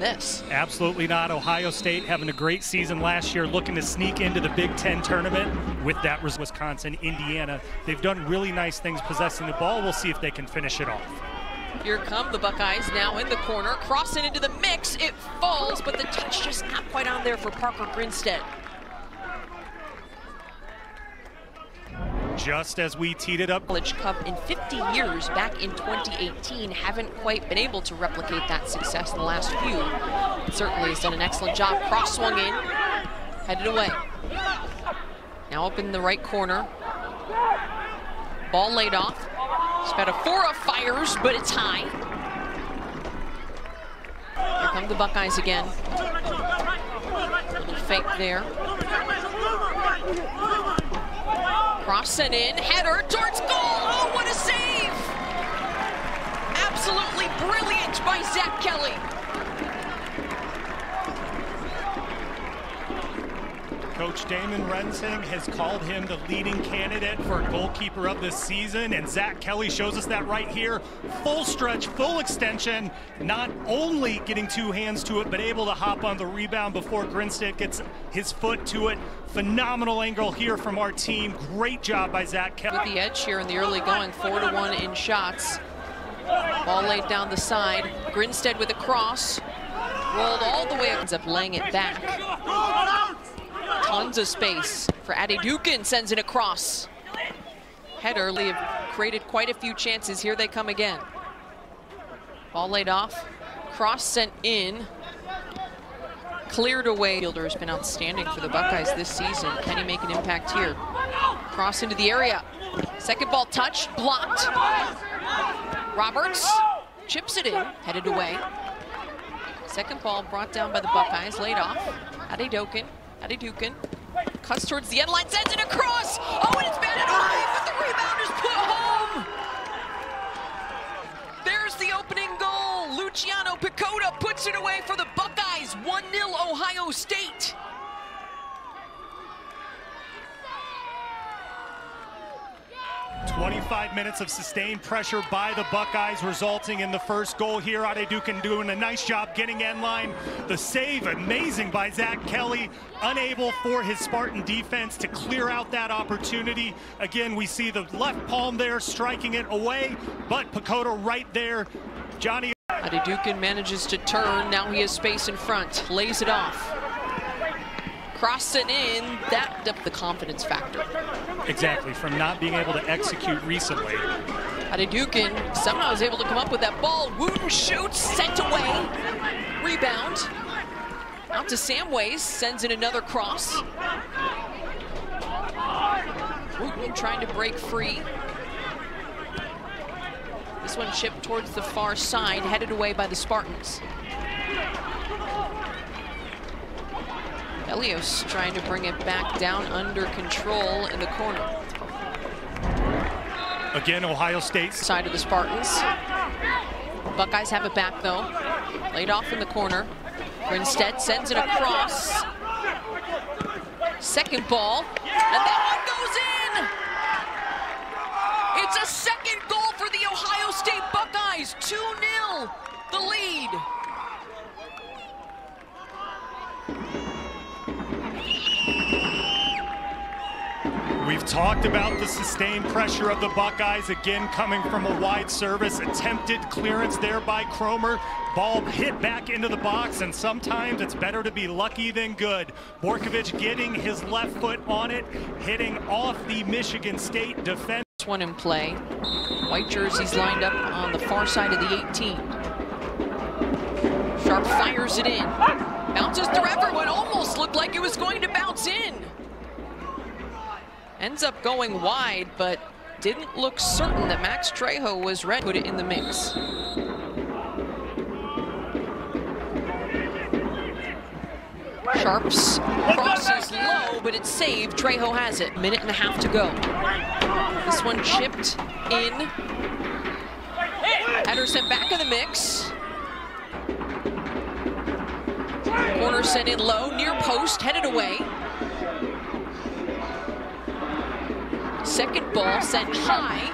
this. Absolutely not. Ohio State having a great season last year, looking to sneak into the Big Ten tournament with that Wisconsin, Indiana. They've done really nice things possessing the ball. We'll see if they can finish it off. Here come the Buckeyes now in the corner, crossing into the mix. It falls, but the touch just not quite on there for Parker Grinstead. Just as we teed it up. College Cup in 50 years back in 2018 haven't quite been able to replicate that success in the last few. But certainly has done an excellent job. Cross swung in, headed away. Now up in the right corner. Ball laid off. Spadafora fires, but it's high. Here come the Buckeyes again. A Little fake there. Cross sent in, header towards goal. Oh, what a save! Absolutely brilliant by Zach Kelly. Coach Damon Rensing has called him the leading candidate for goalkeeper of this season, and Zach Kelly shows us that right here. Full stretch, full extension, not only getting two hands to it, but able to hop on the rebound before Grinstead gets his foot to it. Phenomenal angle here from our team. Great job by Zach Kelly. With the edge here in the early going, four to one in shots. Ball laid down the side. Grinstead with a cross. Rolled all the way, ends up laying it back. Tons of space for Adedukin, sends it across. Header, Lee have created quite a few chances. Here they come again. Ball laid off, cross sent in. Cleared away. Fielder has been outstanding for the Buckeyes this season. Can he make an impact here? Cross into the area. Second ball touched, blocked. Roberts chips it in, headed away. Second ball brought down by the Buckeyes, laid off. Adedokin Adedukin cuts towards the end line, sends it across. Oh, and it's batted away, but the rebound is put home. There's the opening goal. Luciano Picota puts it away for the Buckeyes. 1-0 Ohio State. 25 minutes of sustained pressure by the Buckeyes, resulting in the first goal here. Ade Adedukin doing a nice job getting end line. The save, amazing by Zach Kelly, unable for his Spartan defense to clear out that opportunity. Again, we see the left palm there striking it away, but Picota right there. Johnny. Adedukin manages to turn. Now he has space in front, lays it off cross it in, that up the confidence factor. Exactly, from not being able to execute recently. Adedukin somehow is able to come up with that ball. Wooten shoots, sent away. Rebound. Out to Samways, sends in another cross. Wooten trying to break free. This one chipped towards the far side, headed away by the Spartans. Elios trying to bring it back down under control in the corner. Again, Ohio State. Side of the Spartans. Buckeyes have it back though. Laid off in the corner. Grinstead sends it across. Second ball. And that one goes in! It's a second goal for the Ohio State Buckeyes. 2-0, the lead. Talked about the sustained pressure of the Buckeyes, again coming from a wide service. Attempted clearance there by Cromer. Ball hit back into the box, and sometimes it's better to be lucky than good. Borkovich getting his left foot on it, hitting off the Michigan State defense. One in play. White jerseys lined up on the far side of the 18. Sharp fires it in. Bounces through everyone, almost looked like it was going to bounce in. Ends up going wide, but didn't look certain that Max Trejo was ready to put it in the mix. Sharps crosses low, but it's saved. Trejo has it. Minute and a half to go. This one chipped in. Header sent back in the mix. Corner sent in low, near post, headed away. Second ball sent high.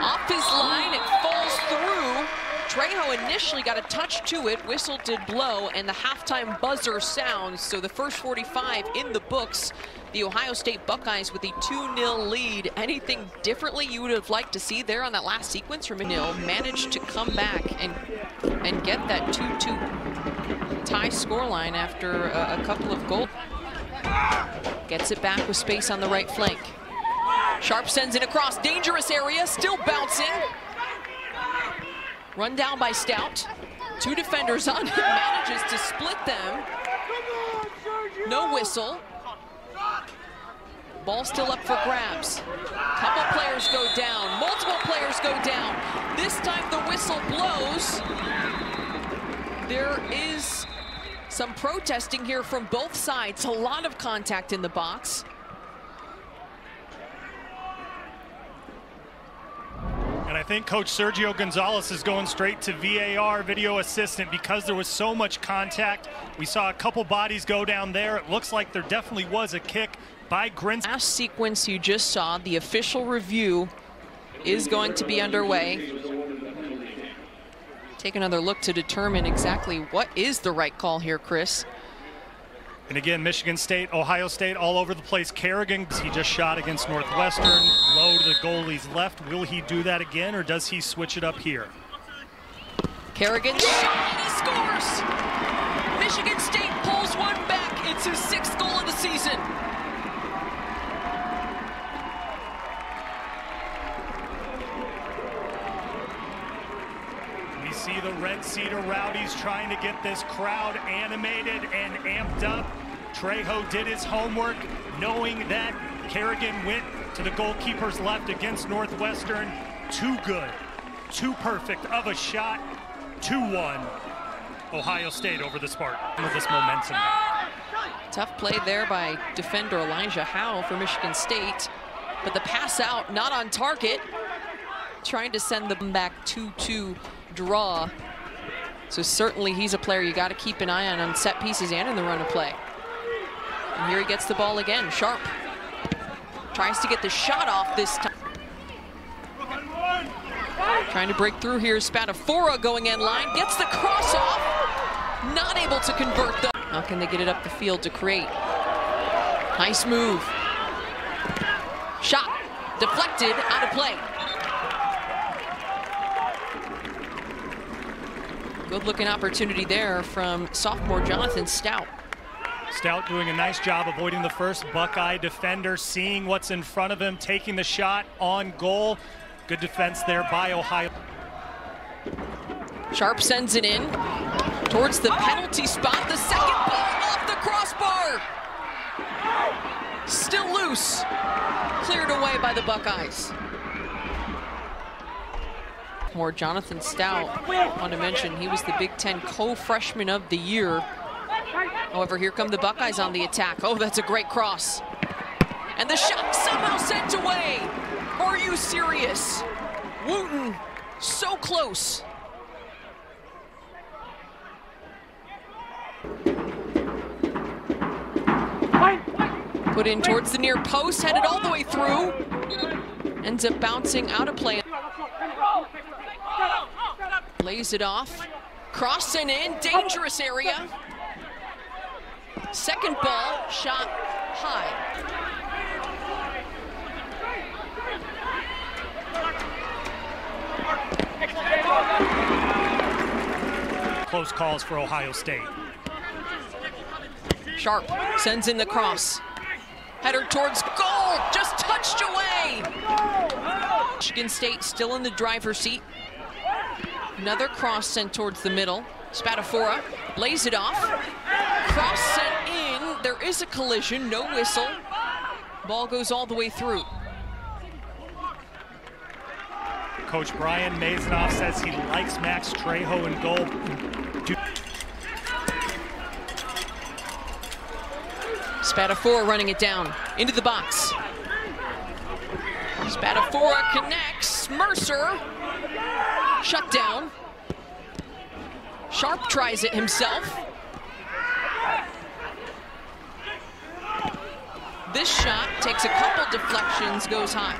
Off his line, it falls through. Trejo initially got a touch to it, whistle did blow, and the halftime buzzer sounds. So the first 45 in the books. The Ohio State Buckeyes with a 2-0 lead. Anything differently you would have liked to see there on that last sequence from Nil managed to come back and and get that 2-2 tie scoreline after a, a couple of goals. Gets it back with space on the right flank. Sharp sends it across, dangerous area, still bouncing. Run down by Stout. Two defenders on him, manages to split them. No whistle. Ball still up for grabs. Couple players go down, multiple players go down. This time the whistle blows. There is some protesting here from both sides. A lot of contact in the box. And I think Coach Sergio Gonzalez is going straight to VAR, video assistant, because there was so much contact. We saw a couple bodies go down there. It looks like there definitely was a kick by Grins. Last sequence you just saw, the official review is going to be underway. Take another look to determine exactly what is the right call here, Chris. And again, Michigan State, Ohio State, all over the place. Kerrigan, he just shot against Northwestern, low to the goalie's left. Will he do that again, or does he switch it up here? Kerrigan shot, he scores! Michigan State pulls one back. It's his sixth goal of the season. The Red Cedar Rowdies trying to get this crowd animated and amped up. Trejo did his homework, knowing that Kerrigan went to the goalkeeper's left against Northwestern. Too good, too perfect of a shot. 2-1. Ohio State over the Spartan with this momentum. Tough play there by defender Elijah Howe for Michigan State. But the pass out, not on target. Trying to send them back 2-2 draw. So certainly he's a player you got to keep an eye on on set pieces and in the run of play. And here he gets the ball again. Sharp tries to get the shot off this time. Trying to break through here. Spadafora going in line. Gets the cross off. Not able to convert though. How can they get it up the field to create? Nice move. Shot. Deflected. Out of play. Good looking opportunity there from sophomore Jonathan Stout. Stout doing a nice job avoiding the first Buckeye defender, seeing what's in front of him, taking the shot on goal. Good defense there by Ohio. Sharp sends it in towards the penalty spot. The second ball off the crossbar. Still loose. Cleared away by the Buckeyes. More Jonathan Stout. Want to mention he was the Big Ten co-freshman of the year. However, here come the Buckeyes on the attack. Oh, that's a great cross. And the shot somehow sent away. Are you serious? Wooten, so close. Put in towards the near post, headed all the way through. Ends up bouncing out of play. Lays it off. Crossing in, dangerous area. Second ball, shot high. Close calls for Ohio State. Sharp sends in the cross. Header towards goal, just touched away. Michigan State still in the driver's seat. Another cross sent towards the middle. Spadafora lays it off. Cross sent in. There is a collision, no whistle. Ball goes all the way through. Coach Brian Maisonneuve says he likes Max Trejo in goal. Spadafora running it down into the box. Spadafora connects. Mercer shut down. Sharp tries it himself. This shot takes a couple deflections, goes high.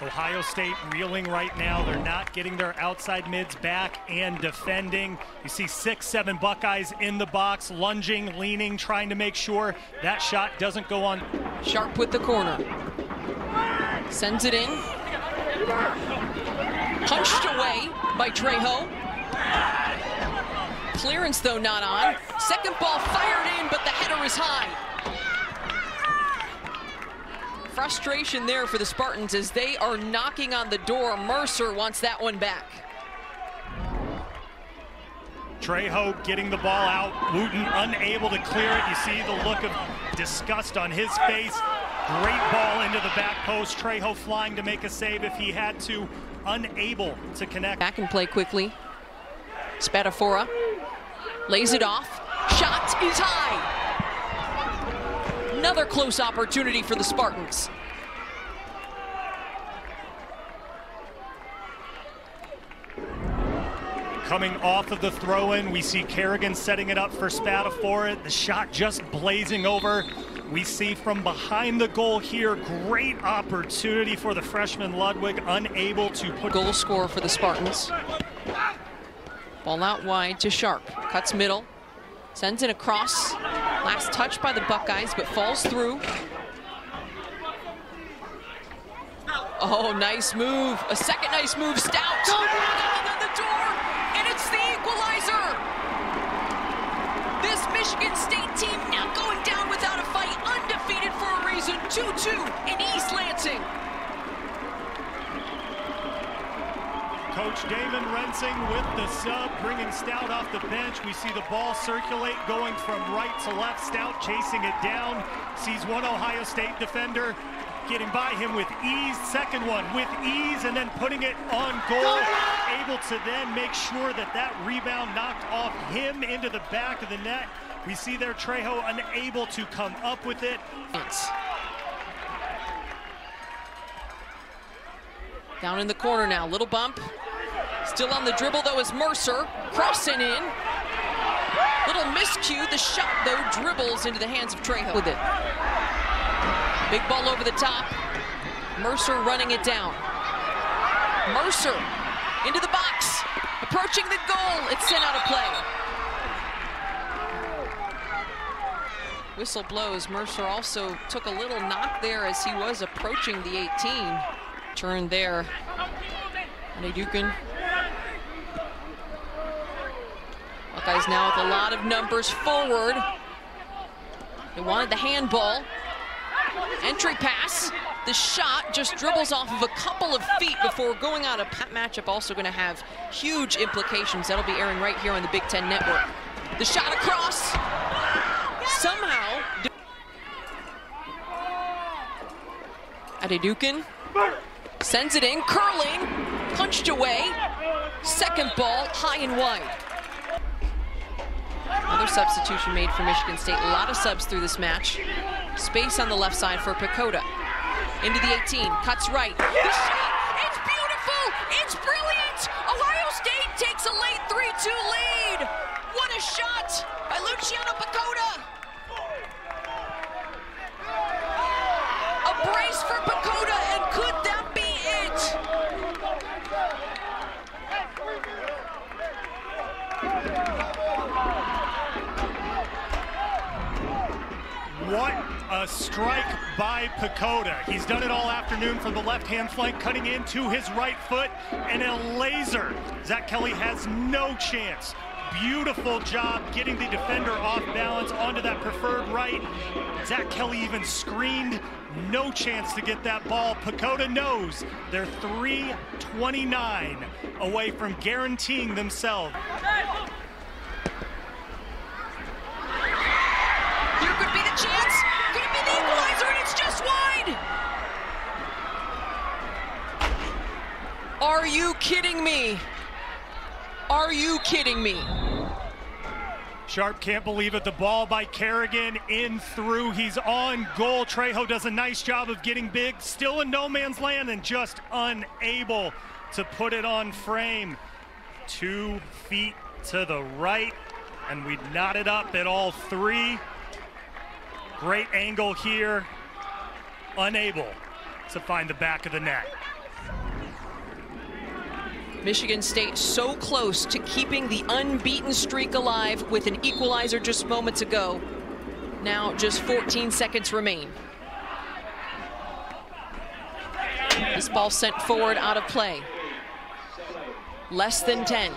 Ohio State reeling right now. They're not getting their outside mids back and defending. You see six, seven Buckeyes in the box, lunging, leaning, trying to make sure that shot doesn't go on. Sharp with the corner. Sends it in. Punched away by Trejo. Clearance, though, not on. Second ball fired in, but the header is high frustration there for the Spartans as they are knocking on the door. Mercer wants that one back. Trejo getting the ball out. Wooten unable to clear it. You see the look of disgust on his face. Great ball into the back post. Trejo flying to make a save if he had to. Unable to connect. Back and play quickly. Spadafora lays it off. Shot is high. Another close opportunity for the Spartans. Coming off of the throw-in, we see Kerrigan setting it up for Spadafora. The shot just blazing over. We see from behind the goal here, great opportunity for the freshman Ludwig, unable to put... Goal score for the Spartans. Ball out wide to Sharp, cuts middle, sends it across, Last touch by the Buckeyes, but falls through. Oh, nice move. A second nice move. Stout. on the door, and it's the equalizer. This Michigan State team now going 2-2 in East Lansing. Coach Damon Rensing with the sub, bringing Stout off the bench. We see the ball circulate, going from right to left. Stout chasing it down, sees one Ohio State defender, getting by him with ease. Second one with ease, and then putting it on goal. Able to then make sure that that rebound knocked off him into the back of the net. We see there Trejo unable to come up with it. Down in the corner now, little bump. Still on the dribble, though, is Mercer. Crossing in. Little miscue. The shot, though, dribbles into the hands of Trejo with it. Big ball over the top. Mercer running it down. Mercer into the box. Approaching the goal. It's sent out of play. Whistle blows. Mercer also took a little knock there as he was approaching the 18. Turn there. Adedukin Buckeyes now with a lot of numbers forward. They wanted the handball. Entry pass. The shot just dribbles off of a couple of feet before going out of matchup also going to have huge implications. That'll be airing right here on the Big Ten Network. The shot across. Somehow. Adedukin sends it in, curling, punched away. Second ball, high and wide. Another substitution made for Michigan State. A lot of subs through this match. Space on the left side for Pacoda. Into the 18, cuts right. The shot, it's beautiful, it's brilliant. Ohio State takes a late 3-2 lead. What a shot by Luciano Pacoda. A brace for Pacoda, and could that be it? What a strike by Pacoda. He's done it all afternoon from the left-hand flank, cutting into his right foot, and a laser. Zach Kelly has no chance. Beautiful job getting the defender off balance onto that preferred right. Zach Kelly even screened. No chance to get that ball. Pacoda knows they're 329 away from guaranteeing themselves. Are you kidding me? Are you kidding me? Sharp can't believe it. The ball by Kerrigan in through. He's on goal. Trejo does a nice job of getting big. Still in no man's land and just unable to put it on frame. Two feet to the right. And we knotted up at all three. Great angle here. Unable to find the back of the net. Michigan State so close to keeping the unbeaten streak alive with an equalizer just moments ago. Now just 14 seconds remain. This ball sent forward out of play. Less than 10.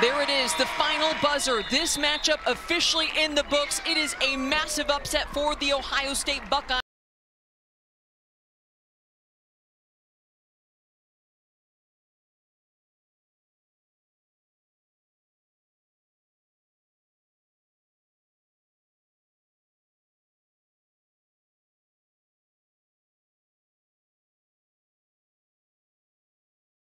There it is, the final buzzer. This matchup officially in the books. It is a massive upset for the Ohio State Buckeyes.